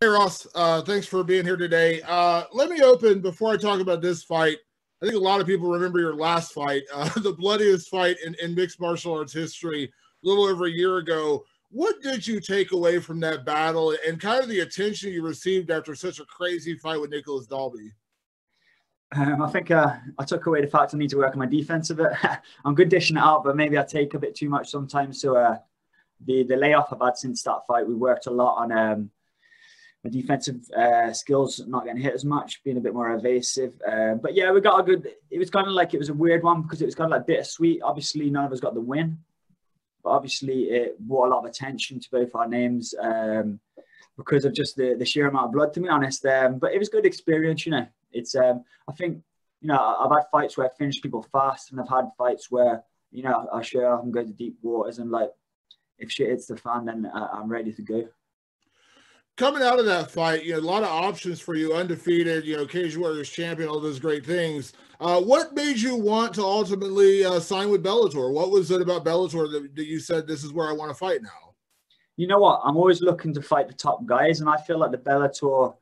Hey Ross, uh, thanks for being here today. Uh, let me open before I talk about this fight. I think a lot of people remember your last fight, uh, the bloodiest fight in, in mixed martial arts history, a little over a year ago. What did you take away from that battle and kind of the attention you received after such a crazy fight with Nicolas Dalby? Um, I think uh, I took away the fact I need to work on my defense a bit. I'm good dishing it out, but maybe I take a bit too much sometimes. So uh, the the layoff I've had since that fight, we worked a lot on um, my defensive uh, skills, not getting hit as much, being a bit more evasive. Uh, but yeah, we got a good. It was kind of like it was a weird one because it was kind of like bittersweet. Obviously, none of us got the win, but obviously it brought a lot of attention to both our names. Um, because of just the, the sheer amount of blood, to be honest. Um, but it was good experience, you know it's um, I think you know I've had fights where I finish people fast, and I've had fights where you know I show up and go to deep waters, and like if shit hits the fan, then I'm ready to go. Coming out of that fight, you know, a lot of options for you, undefeated, you know, Cage Warriors champion, all those great things. Uh, what made you want to ultimately uh, sign with Bellator? What was it about Bellator that, that you said this is where I want to fight now? You know what? I'm always looking to fight the top guys, and I feel like the Bellator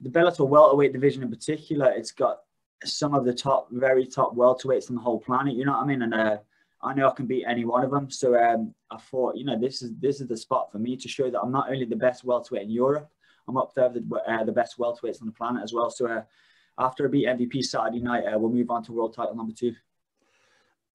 the Bellator welterweight division in particular, it's got some of the top, very top welterweights on the whole planet. You know what I mean? And uh, I know I can beat any one of them. So um, I thought, you know, this is this is the spot for me to show that I'm not only the best welterweight in Europe, I'm up there with the, uh, the best welterweights on the planet as well. So uh, after I beat MVP Saturday night, uh, we'll move on to world title number two.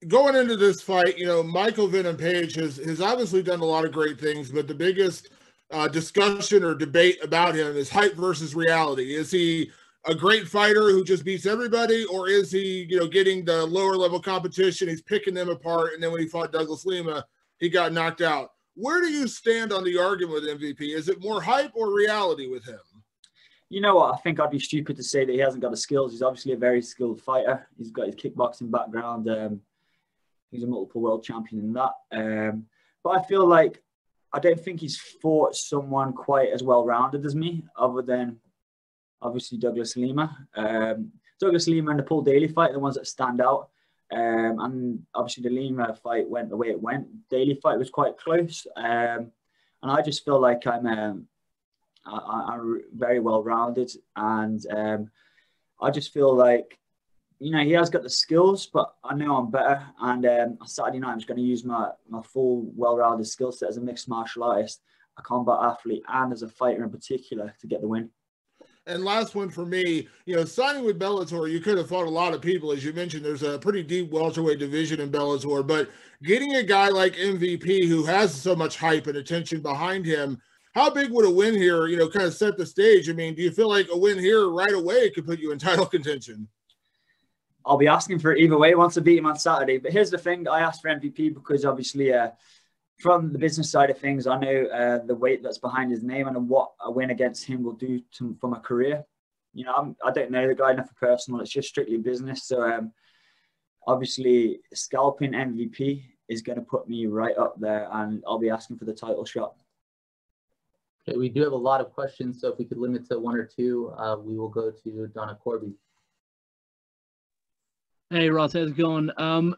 Going into this fight, you know, Michael Venom Page has, has obviously done a lot of great things, but the biggest uh, discussion or debate about him is hype versus reality. Is he a great fighter who just beats everybody, or is he, you know, getting the lower level competition? He's picking them apart, and then when he fought Douglas Lima, he got knocked out. Where do you stand on the argument with MVP? Is it more hype or reality with him? You know what? I think I'd be stupid to say that he hasn't got the skills. He's obviously a very skilled fighter. He's got his kickboxing background. Um, he's a multiple world champion in that. Um, but I feel like I don't think he's fought someone quite as well rounded as me, other than obviously Douglas Lima. Um, Douglas Lima and the Paul Daley fight, the ones that stand out. Um, and obviously the Lima fight went the way it went. Daley fight was quite close, um, and I just feel like I'm um, I, am very well rounded, and um, I just feel like you know, he has got the skills, but I know I'm better. And um, Saturday night, I'm just going to use my, my full, well-rounded skill set as a mixed martial artist, a combat athlete, and as a fighter in particular to get the win. And last one for me, you know, signing with Bellator, you could have fought a lot of people. As you mentioned, there's a pretty deep welterweight division in Bellator, but getting a guy like MVP who has so much hype and attention behind him, how big would a win here, you know, kind of set the stage? I mean, do you feel like a win here right away could put you in title contention? I'll be asking for it either way once I beat him on Saturday. But here's the thing: I asked for MVP because obviously, uh, from the business side of things, I know uh, the weight that's behind his name and what a win against him will do to for my career. You know, I'm, I do not know the guy enough for personal. It's just strictly business. So, um, obviously, scalping MVP is going to put me right up there, and I'll be asking for the title shot. Okay, we do have a lot of questions, so if we could limit to one or two, uh, we will go to Donna Corby. Hey Ross, how's it going? Um,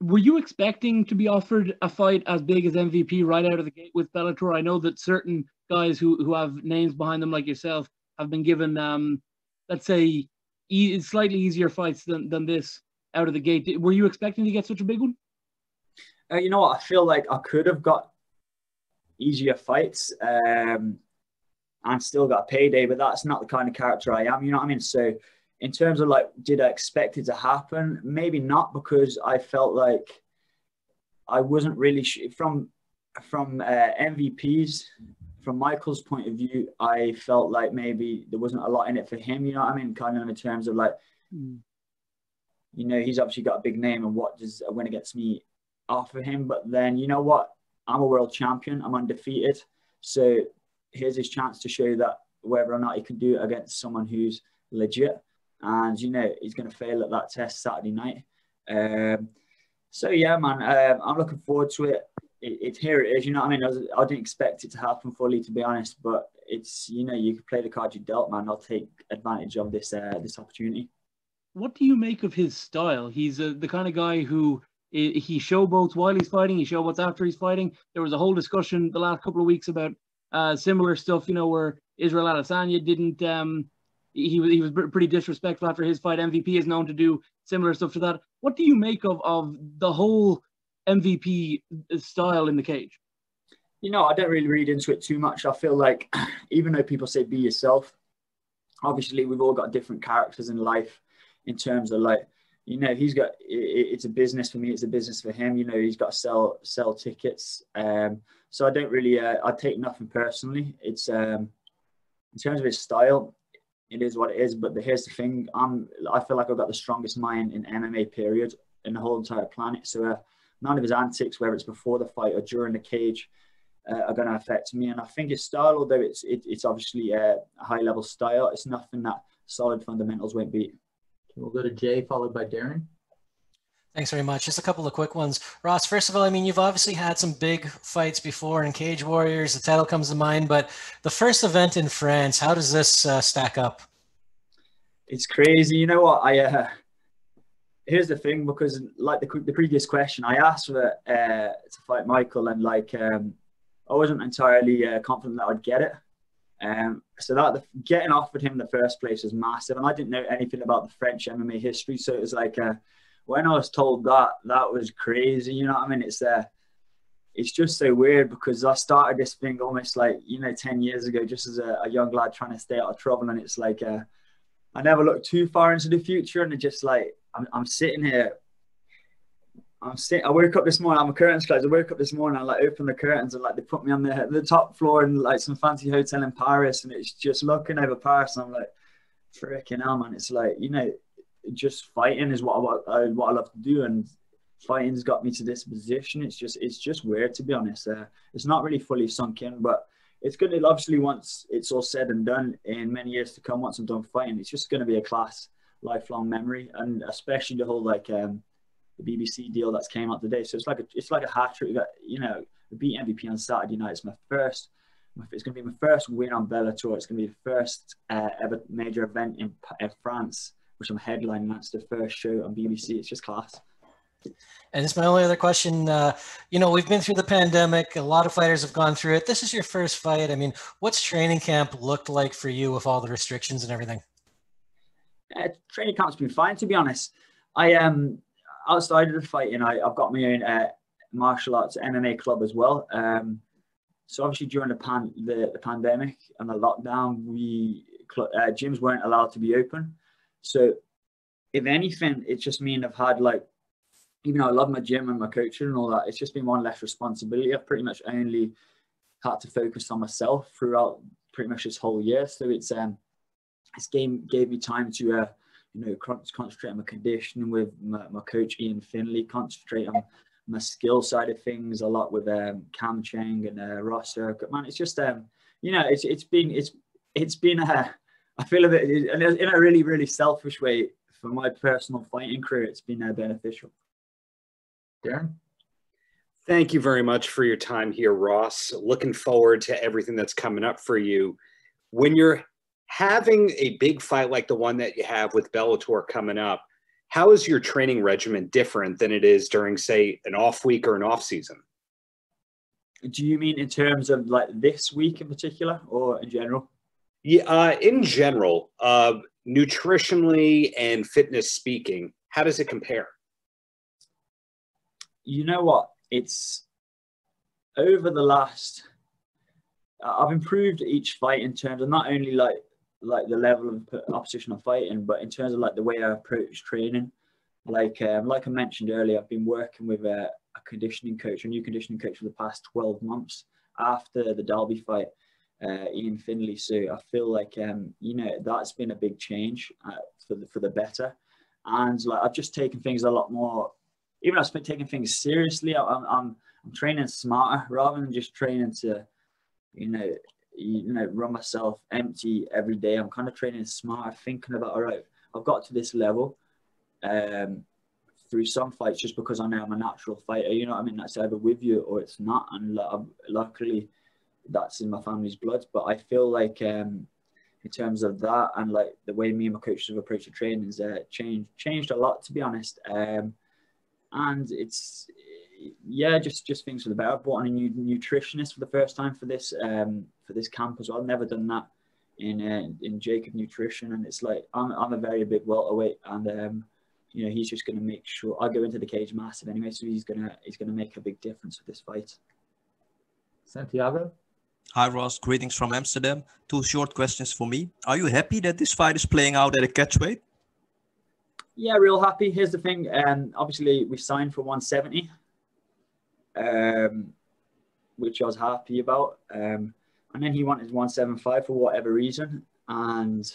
were you expecting to be offered a fight as big as MVP right out of the gate with Bellator? I know that certain guys who, who have names behind them like yourself have been given, um, let's say, e- slightly easier fights than, than this out of the gate. Were you expecting to get such a big one? Uh, you know what? I feel like I could have got easier fights um, and still got a payday, but that's not the kind of character I am. You know what I mean? So in terms of like, did I expect it to happen? Maybe not, because I felt like I wasn't really sh- from from uh, MVPs. From Michael's point of view, I felt like maybe there wasn't a lot in it for him. You know what I mean? Kind of in terms of like, mm. you know, he's obviously got a big name, and what does a win against me offer him? But then, you know what? I'm a world champion. I'm undefeated. So here's his chance to show that whether or not he can do it against someone who's legit and you know he's going to fail at that test Saturday night. Um, so yeah, man, um, I'm looking forward to it. it. It's here it is. You know what I mean? I, was, I, didn't expect it to happen fully, to be honest. But it's you know you can play the card you dealt, man. I'll take advantage of this uh, this opportunity. What do you make of his style? He's uh, the kind of guy who he showboats while he's fighting. He showboats after he's fighting. There was a whole discussion the last couple of weeks about uh, similar stuff. You know where Israel Adesanya didn't. Um, he was he was pretty disrespectful after his fight. MVP is known to do similar stuff to that. What do you make of of the whole MVP style in the cage? You know, I don't really read into it too much. I feel like even though people say be yourself, obviously we've all got different characters in life in terms of like you know he's got it's a business for me it's a business for him you know he's got to sell sell tickets um so i don't really uh, i take nothing personally it's um in terms of his style it is what it is but the, here's the thing i'm i feel like i've got the strongest mind in mma period in the whole entire planet so uh, none of his antics whether it's before the fight or during the cage uh, are going to affect me and i think his style although it's it, it's obviously a high level style it's nothing that solid fundamentals won't beat We'll go to Jay, followed by Darren. Thanks very much. Just a couple of quick ones. Ross, first of all, I mean, you've obviously had some big fights before in Cage Warriors. The title comes to mind, but the first event in France, how does this uh, stack up? It's crazy. You know what? I uh, here's the thing because like the, the previous question, I asked for uh, to fight Michael, and like um, I wasn't entirely uh, confident that I'd get it. Um, so that the, getting offered him the first place was massive, and I didn't know anything about the French MMA history, so it was like uh, when I was told that, that was crazy. You know what I mean? It's uh, it's just so weird because I started this thing almost like you know ten years ago, just as a, a young lad trying to stay out of trouble, and it's like uh, I never looked too far into the future, and it just like I'm, I'm sitting here I'm sitting. I woke up this morning. I'm a curtains closed. I woke up this morning. I like opened the curtains and like they put me on the the top floor in like some fancy hotel in Paris, and it's just looking over Paris. And I'm like, freaking hell, man! It's like you know, just fighting is what I, what I love to do, and fighting's got me to this position. It's just it's just weird to be honest. Uh, it's not really fully sunk in, but it's going to obviously once it's all said and done in many years to come. Once I'm done fighting, it's just going to be a class, lifelong memory, and especially the whole like. um the BBC deal that's came out today. So it's like a it's like a hat trick. You know, beat MVP on Saturday night. It's my first. It's going to be my first win on Bellator. It's going to be the first uh, ever major event in, in France, which I'm headlining. That's the first show on BBC. It's just class. And it's my only other question. Uh, you know, we've been through the pandemic. A lot of fighters have gone through it. This is your first fight. I mean, what's training camp looked like for you with all the restrictions and everything? Uh, training camp's been fine, to be honest. I um outside of the fighting, I, I've got my own uh, martial arts MMA club as well. Um, so obviously during the pan the, the pandemic and the lockdown, we uh, gyms weren't allowed to be open. So if anything, it's just mean I've had like, even though I love my gym and my coaching and all that, it's just been one less responsibility. I've pretty much only had to focus on myself throughout pretty much this whole year. So it's um, this game gave me time to uh, you know, concentrate on my conditioning with my, my coach Ian Finley, concentrate on my skill side of things a lot with um, Cam Cheng and uh, Ross Circuit. Man, it's just um, you know, it's it's been it's it's been a I feel a bit in a really really selfish way for my personal fighting career. It's been uh, beneficial. Darren. Thank you very much for your time here, Ross. Looking forward to everything that's coming up for you. When you're having a big fight like the one that you have with Bellator coming up, how is your training regimen different than it is during, say, an off week or an off season? Do you mean in terms of like this week in particular, or in general? Yeah, uh, in general, uh, nutritionally and fitness speaking, how does it compare? You know what? It's over the last. I've improved each fight in terms of not only like like the level of opposition I'm fighting, but in terms of like the way I approach training, like um, like I mentioned earlier, I've been working with a, a, conditioning coach, a new conditioning coach for the past 12 months after the Dalby fight, uh, Ian Finley. So I feel like um, you know that's been a big change uh, for the for the better, and like I've just taken things a lot more. Even I've been taking things seriously. I'm, I'm I'm training smarter rather than just training to, you know, you know, run myself empty every day. I'm kind of training smart, thinking about, all right, I've got to this level um, through some fights just because I know I'm a natural fighter. You know what I mean? That's either with you or it's not. And luckily, that's in my family's blood. But I feel like um, in terms of that and like the way me and my coaches have approached the training has uh, changed changed a lot, to be honest. Um, and it's yeah, just just things for the better. I brought on a new nutritionist for the first time for this um, for this camp as well. I've never done that in uh, in Jacob Nutrition, and it's like I'm I'm a very big welterweight, and um, you know he's just going to make sure I go into the cage massive anyway, so he's gonna he's gonna make a big difference with this fight. Santiago. Hi Ross, greetings from Amsterdam. Two short questions for me. Are you happy that this fight is playing out at a catchweight? Yeah, real happy. Here's the thing. Um, obviously we signed for 170, um, which I was happy about. Um, and then he wanted 175 for whatever reason. And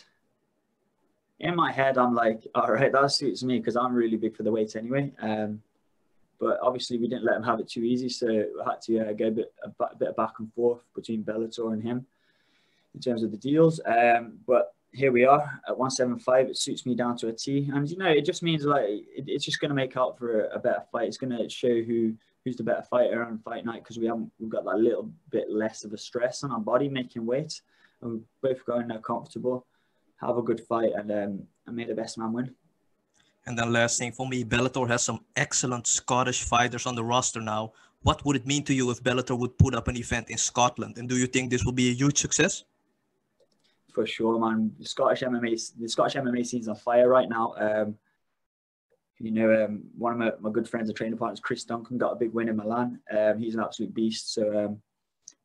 in my head, I'm like, all right, that suits me because I'm really big for the weight anyway. Um, but obviously, we didn't let him have it too easy, so I had to uh, go a bit, a, bit of back and forth between Bellator and him in terms of the deals. Um, but here we are at 175. It suits me down to a T, and you know, it just means like it, it's just going to make up for a, a better fight. It's going to show who who's the better fighter on fight night because we haven't we've got that little bit less of a stress on our body making weight, and we're both going there comfortable, have a good fight, and um, and may the best man win. And then last thing for me, Bellator has some excellent Scottish fighters on the roster now. What would it mean to you if Bellator would put up an event in Scotland? And do you think this will be a huge success? For sure, man. The Scottish MMA, the Scottish MMA scene's on fire right now. Um, you know, um, one of my, my good friends and training partners, Chris Duncan, got a big win in Milan. Um, he's an absolute beast. So um,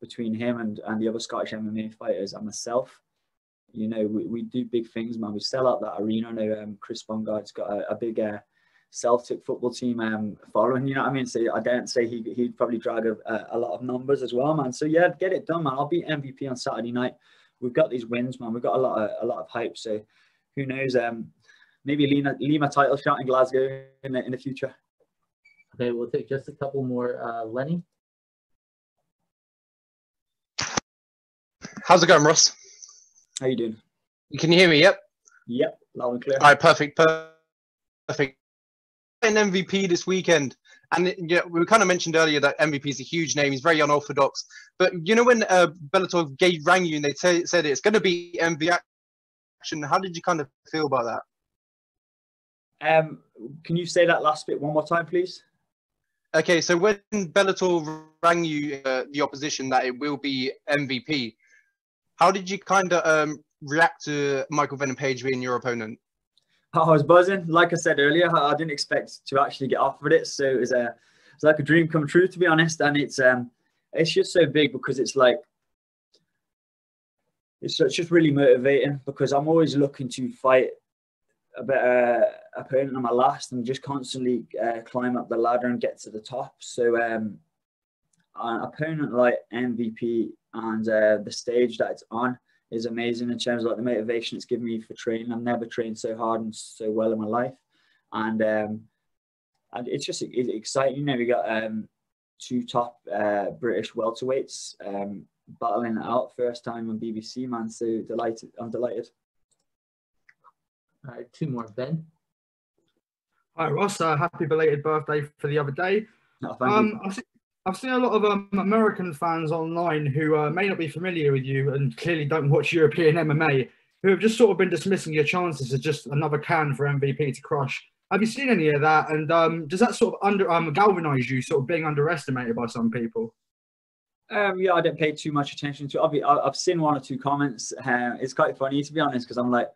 between him and, and the other Scottish MMA fighters and myself, you know, we, we do big things, man. We sell out that arena. I know um, Chris Bongard's got a, a big uh, Celtic football team um, following, you know what I mean? So I don't say he, he'd probably drag a, a, lot of numbers as well, man. So yeah, get it done, man. I'll be MVP on Saturday night. We've got these wins, man. We've got a lot of, a lot of hype. So who knows? Um, maybe Lima, Lima title shot in Glasgow in the, in the future. Okay, we'll take just a couple more. Uh, Lenny? How's it going, Ross? How you doing? Can you hear me? Yep. Yep, loud and clear. All right, perfect, perfect. An MVP this weekend, and yeah, we kind of mentioned earlier that MVP is a huge name. He's very unorthodox, but you know when uh, Bellator gave, rang you and they t- said it's going to be MVP action. How did you kind of feel about that? Um, can you say that last bit one more time, please? Okay, so when Bellator rang you, uh, the opposition, that it will be MVP, how did you kind of um, react to Michael Venom Page being your opponent? I was buzzing. Like I said earlier, I didn't expect to actually get offered it, so it was a it's like a dream come true to be honest. And it's um it's just so big because it's like it's, it's just really motivating because I'm always looking to fight a better opponent on my last and just constantly uh, climb up the ladder and get to the top. So um, an opponent like MVP and uh, the stage that it's on is amazing in terms of like the motivation it's given me for training. I've never trained so hard and so well in my life, and um, and it's just it's exciting. You know, we got um, two top uh, British welterweights um, battling it out first time on BBC, man. So delighted, I'm delighted. All right, two more, Ben. Hi Ross, uh, happy belated birthday for the other day. No, um, I, see, I've seen a lot of um, American fans online who uh, may not be familiar with you and clearly don't watch European MMA, who have just sort of been dismissing your chances as just another can for MVP to crush. Have you seen any of that? And um, does that sort of under um, galvanize you, sort of being underestimated by some people? Um, yeah, I didn't pay too much attention to. I've, I've seen one or two comments. Uh, it's quite funny to be honest, because I'm like,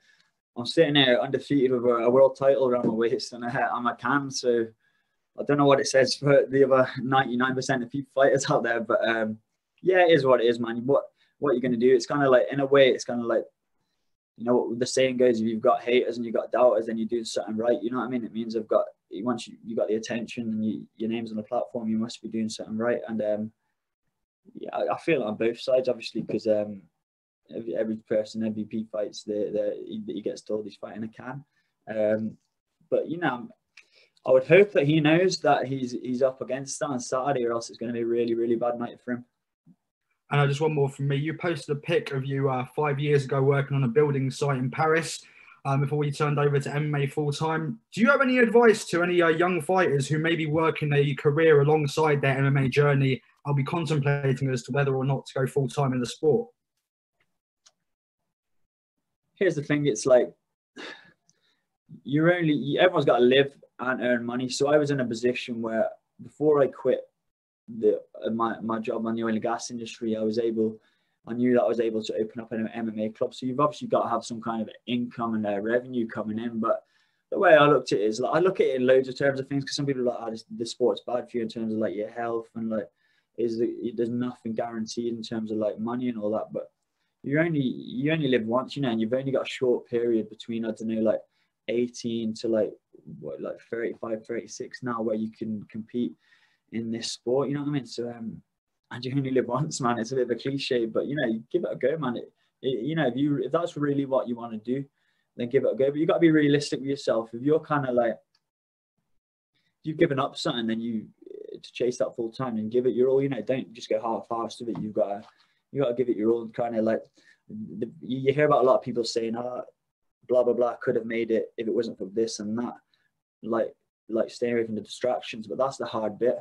I'm sitting there undefeated with a, a world title around my waist, and I, I'm a can. So I don't know what it says for the other 99% of people fighters out there, but um, yeah, it is what it is, man. What what you're gonna do? It's kind of like in a way, it's kind of like you know the saying goes: if you've got haters and you've got doubters, then you're doing something right. You know what I mean? It means I've got once you you got the attention and you, your name's on the platform, you must be doing something right. And um, yeah, I, I feel on both sides, obviously, because um, every, every person MVP fights, the the he, he gets told he's fighting a can. Um, but you know, I would hope that he knows that he's he's up against that on Saturday, or else it's going to be a really really bad night for him. And uh, just one more from me. You posted a pic of you uh, five years ago working on a building site in Paris um, before you turned over to MMA full time. Do you have any advice to any uh, young fighters who may be working a career alongside their MMA journey? I'll be contemplating as to whether or not to go full time in the sport. Here's the thing: it's like you're only everyone's got to live and earn money. So I was in a position where before I quit the uh, my, my job on the oil and gas industry, I was able I knew that I was able to open up an MMA club. So you've obviously got to have some kind of income and uh, revenue coming in. But the way I looked at it is like I look at it in loads of terms of things because some people are like, oh, this, this sport's bad for you in terms of like your health and like is the, there's nothing guaranteed in terms of like money and all that. But you only you only live once, you know, and you've only got a short period between I don't know like 18 to like what like 35, 36 now where you can compete in this sport. You know what I mean? So um, and you only live once, man. It's a bit of a cliche, but you know, give it a go, man. It, it, you know, if you if that's really what you want to do, then give it a go. But you got to be realistic with yourself. If you're kind of like you've given up something, then you to chase that full time and give it your all. You know, don't just go half-assed with it. You've got to you got to give it your all. Kind of like you hear about a lot of people saying, "Ah, oh, blah blah blah, could have made it if it wasn't for this and that." Like like staying away from the distractions, but that's the hard bit.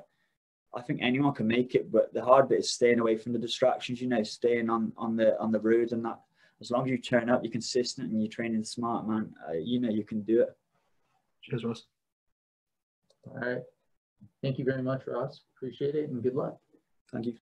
I think anyone can make it, but the hard bit is staying away from the distractions. You know, staying on on the on the road and that. As long as you turn up, you're consistent and you're training smart, man. Uh, you know you can do it. Cheers, Ross. All right. Thank you very much, Ross. Appreciate it and good luck. Thank you.